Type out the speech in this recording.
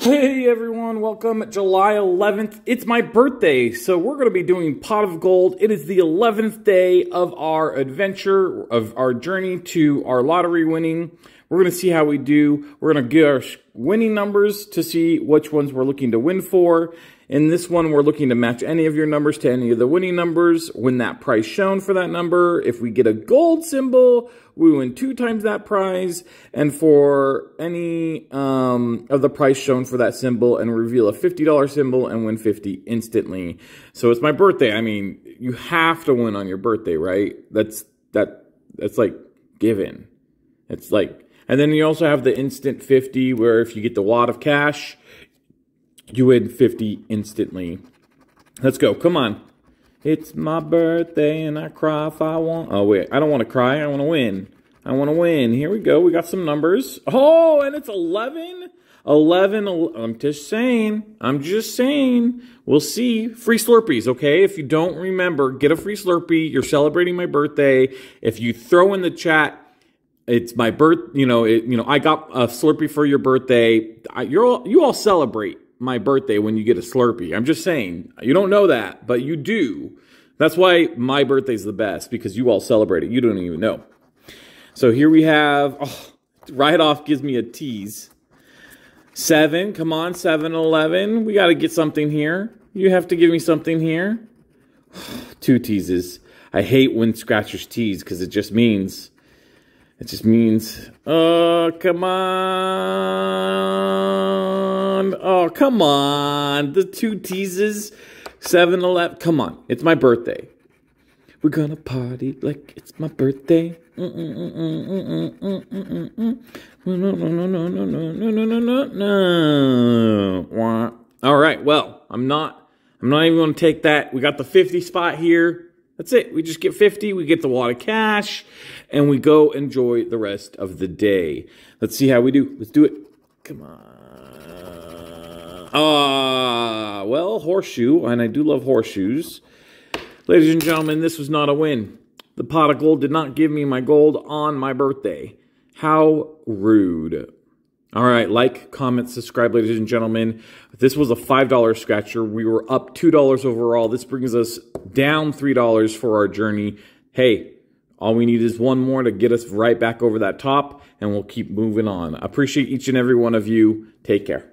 Hey everyone, welcome July 11th. It's my birthday, so we're going to be doing Pot of Gold. It is the 11th day of our adventure, of our journey to our lottery winning. We're going to see how we do. We're going to get our winning numbers to see which ones we're looking to win for. In this one, we're looking to match any of your numbers to any of the winning numbers, win that price shown for that number. If we get a gold symbol, we win two times that prize. And for any um, of the price shown for that symbol and reveal a $50 symbol and win 50 instantly. So it's my birthday. I mean, you have to win on your birthday, right? That's, that, that's like given. It's like, and then you also have the instant 50 where if you get the wad of cash, you win 50 instantly. Let's go. Come on. It's my birthday and I cry if I want. Oh, wait. I don't want to cry. I want to win. I want to win. Here we go. We got some numbers. Oh, and it's 11? 11. I'm just saying. I'm just saying. We'll see. Free Slurpees, okay? If you don't remember, get a free Slurpee. You're celebrating my birthday. If you throw in the chat, it's my birth, you know, it, you know, I got a Slurpee for your birthday. I, you're all, you all celebrate my birthday when you get a Slurpee. I'm just saying. You don't know that, but you do. That's why my birthday's the best, because you all celebrate it. You don't even know. So here we have, oh, right off gives me a tease. Seven, come on, seven, 11. We got to get something here. You have to give me something here. Two teases. I hate when scratchers tease because it just means it just means, oh, come on. Oh, come on. The two teases, 7 11. Come on. It's my birthday. We're going to party like it's my birthday. All right. Well, I'm not. I'm not even going to take that. We got the 50 spot here. That's it. We just get 50, we get the wad of cash, and we go enjoy the rest of the day. Let's see how we do. Let's do it. Come on. Ah, well, horseshoe, and I do love horseshoes. Ladies and gentlemen, this was not a win. The pot of gold did not give me my gold on my birthday. How rude. All right, like, comment, subscribe, ladies and gentlemen. This was a $5 scratcher. We were up $2 overall. This brings us down $3 for our journey. Hey, all we need is one more to get us right back over that top, and we'll keep moving on. I appreciate each and every one of you. Take care.